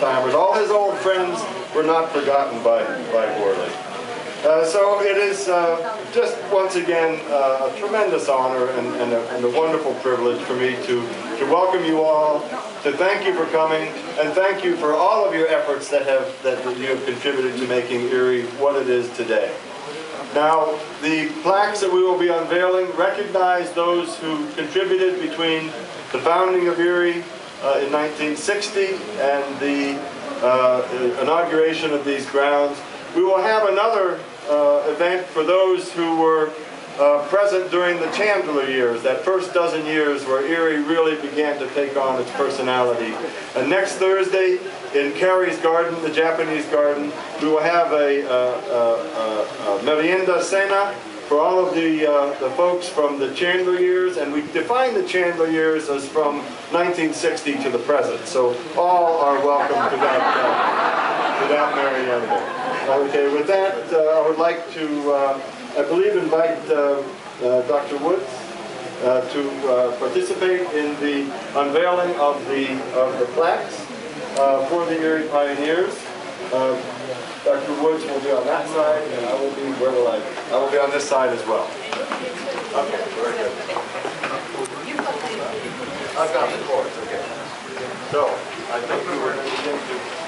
timers. All his old friends were not forgotten by, by Worley. Uh, so it is uh, just once again uh, a tremendous honor and, and, a, and, a, wonderful privilege for me to, to welcome you all, to thank you for coming, and thank you for all of your efforts that have that you have contributed to making IRRI what it is today. Now, the plaques that we will be unveiling recognize those who contributed between the founding of IRRI uh, in 1960 and the uh, inauguration of these grounds. We will have another uh, event for those who were uh, present during the Chandler years, that first dozen years where IRRI really began to take on its personality. And next Thursday in Carey's Garden, the Japanese garden, we will have a, uh, uh, uh merienda cena for all of the, uh, the folks from the Chandler years, and we define the Chandler years as from 1960 to the present. So all are welcome to that, uh, to that merienda. Okay, with that, I would like to I believe, invite uh, uh, Dr. Woods uh, to participate in the unveiling of the, of the plaques for the IRRI Pioneers. Um, Dr. Woods will be on that side, and I will be, where will I? I will be on this side as well. Okay, very good. I've got the cords, okay. So, I think we were going to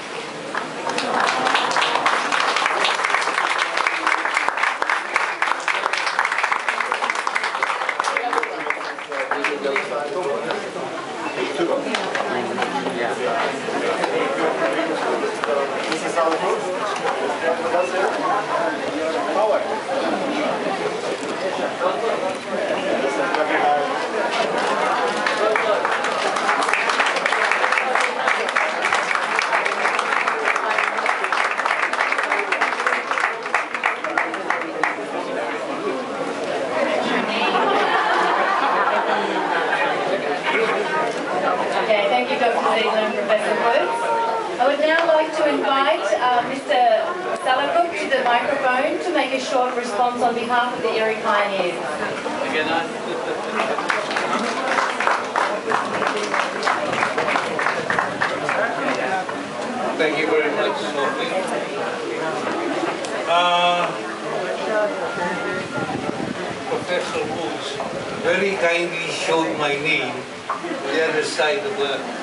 Professor Woods. I would now like to invite uh, Mr. Salacup to the microphone to make a short response on behalf of the IRRI Pioneers. Again, Thank you very much, uh, Professor Woods very kindly showed my name the other side of the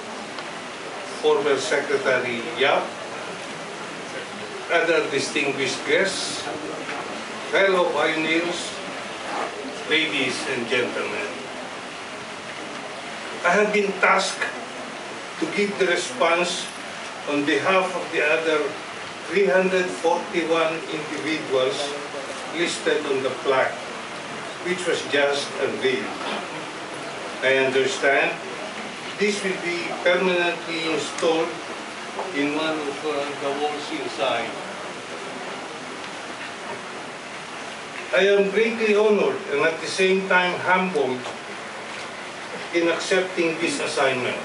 former Secretary Yap, other distinguished guests, fellow pioneers, ladies and gentlemen. I have been tasked to give the response on behalf of the other 341 individuals listed on the plaque which was just unveiled. I understand this will be permanently installed in one of uh, the walls inside. I am greatly honored and at the same time humbled in accepting this assignment.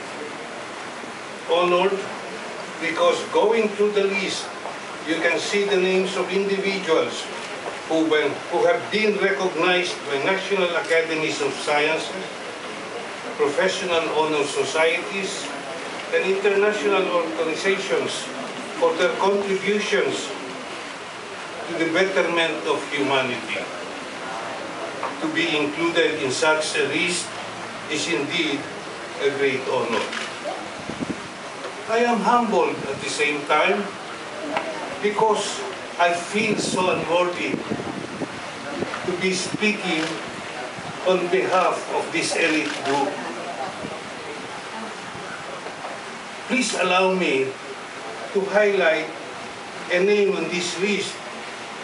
Honored because going through the list, you can see the names of individuals who, when, who have been recognized by national academies of sciences, professional honor societies, and international organizations for their contributions to the betterment of humanity. To be included in such a list is indeed a great honor. I am humbled at the same time because I feel so unworthy to be speaking on behalf of this elite group. Please allow me to highlight a name on this list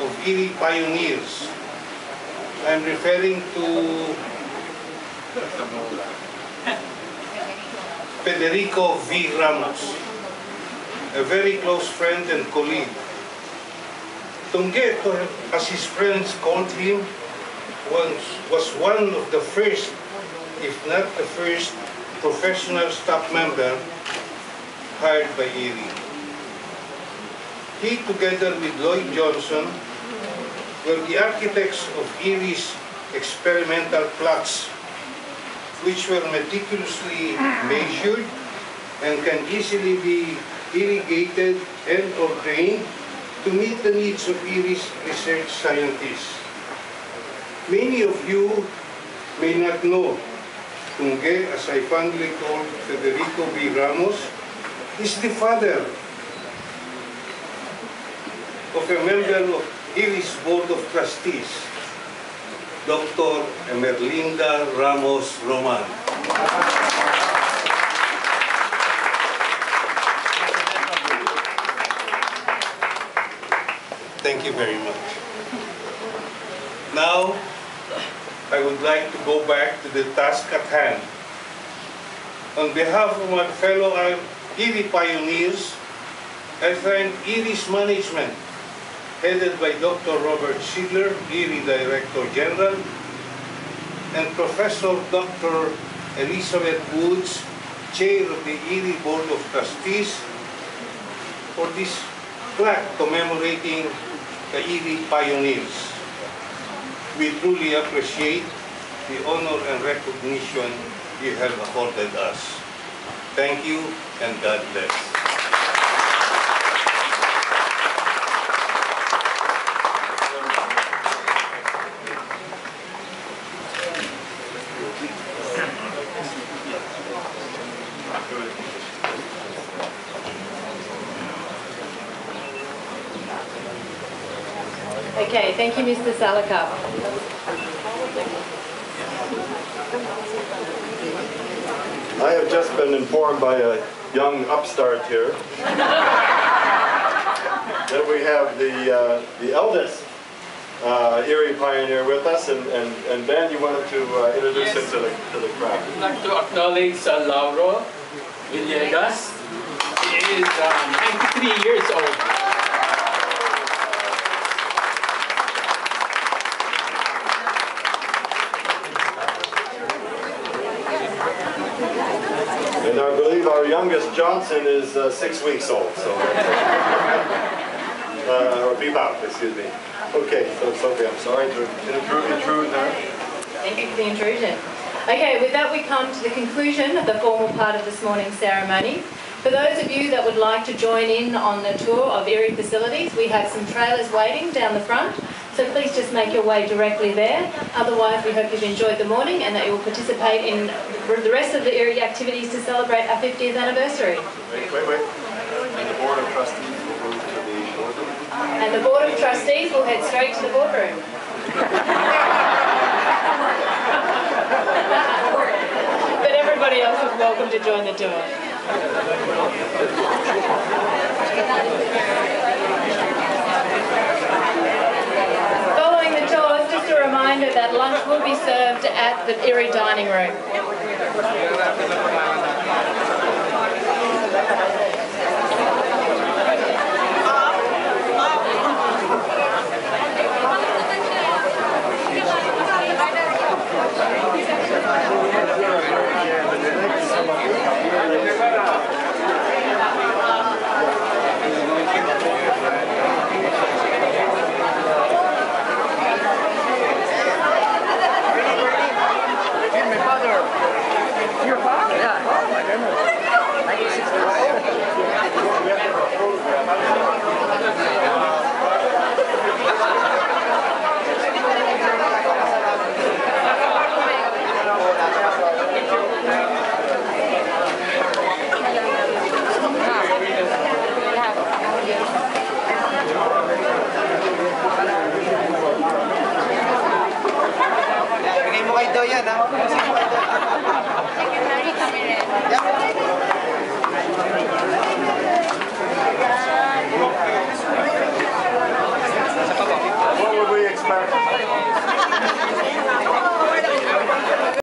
of Erie pioneers. I'm referring to Federico V. Ramos. a very close friend and colleague. Tungge, as his friends called him, was, was one of the first, if not the first, professional staff member hired by IRRI. He, together with Lloyd Johnson, were the architects of IRRI's experimental plots, which were meticulously measured and can easily be irrigated and ordained to meet the needs of IRRI's research scientists. Many of you may not know Tungge, as I fondly call Federico B. Ramos, is the father of a member of IRRI's Board of Trustees, Dr. Emerlinda Ramos Roman. Thank you very much. Now, I would like to go back to the task at hand. On behalf of my fellow IRRI pioneers, I thank IRRI's management, headed by Dr. Robert Zeigler, IRRI Director General, and Professor Dr. Elizabeth Woods, Chair of the IRRI Board of Trustees, for this plaque commemorating the IRRI pioneers. We truly appreciate the honor and recognition you have afforded us. Thank you and God bless. Okay, thank you, Mr. Salacup. I have just been informed by a young upstart here that we have the, uh, the eldest uh, IRRI pioneer with us, and, and, and Ben, you wanted to uh, introduce Yes. him to the, to the crowd. I'd like to acknowledge uh, Lauro Villegas. He is uh, 93 years old. And I believe our youngest Johnson is uh, six weeks old, so. uh, Bebop, excuse me. Okay, so I'm sorry to intrude, intrude there. Thank you for the intrusion. Okay, with that we come to the conclusion of the formal part of this morning's ceremony. For those of you that would like to join in on the tour of IRRI facilities, we have some trailers waiting down the front, so please just make your way directly there. Otherwise, we hope you've enjoyed the morning and that you will participate in the rest of the IRRI activities to celebrate our 50th anniversary. Wait, wait, wait. And the Board of Trustees will move to the boardroom. And the Board of Trustees will head straight to the boardroom. But everybody else is welcome to join the tour. Following the tour, just a reminder that lunch will be served at the IRRI Dining Room. What would we expect?